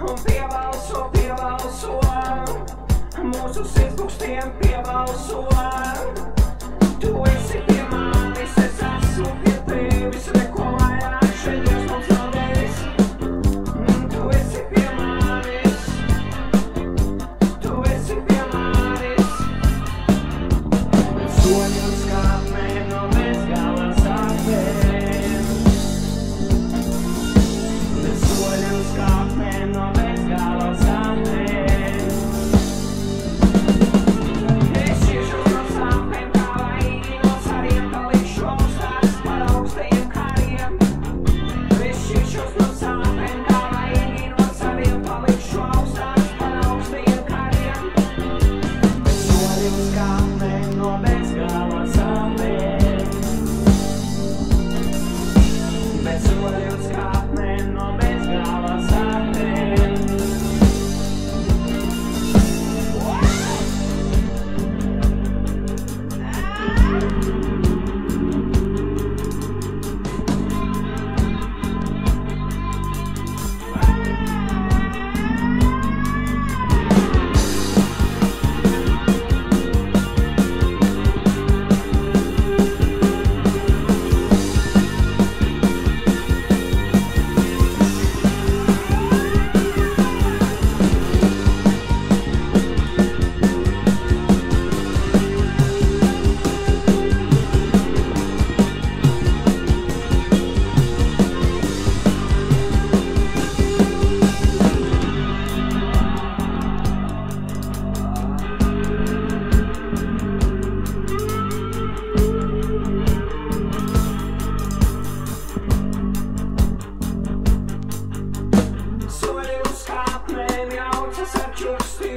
un piebalso, piebalso, mūsu sirds pukstiem piebalso. Tu esi piebalso.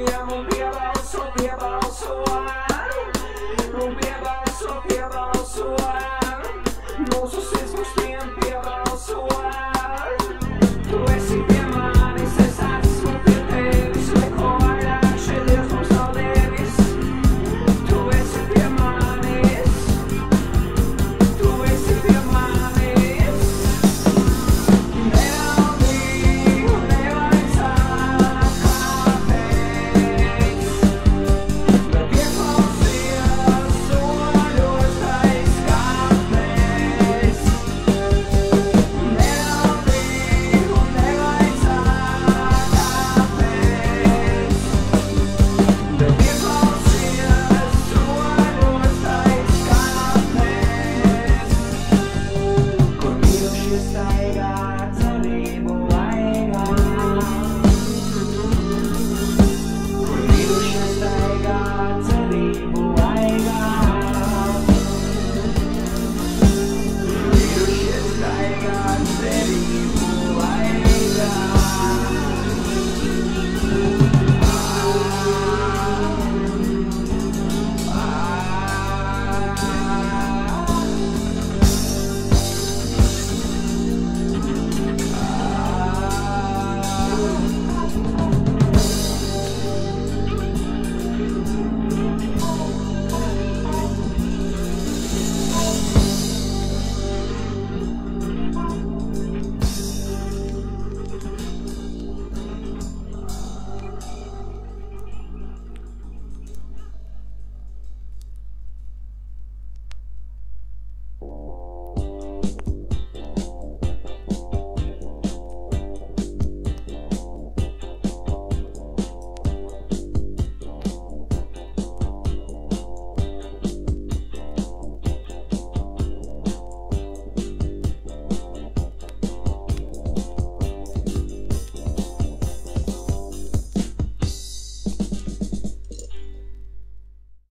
I'ma be Bye.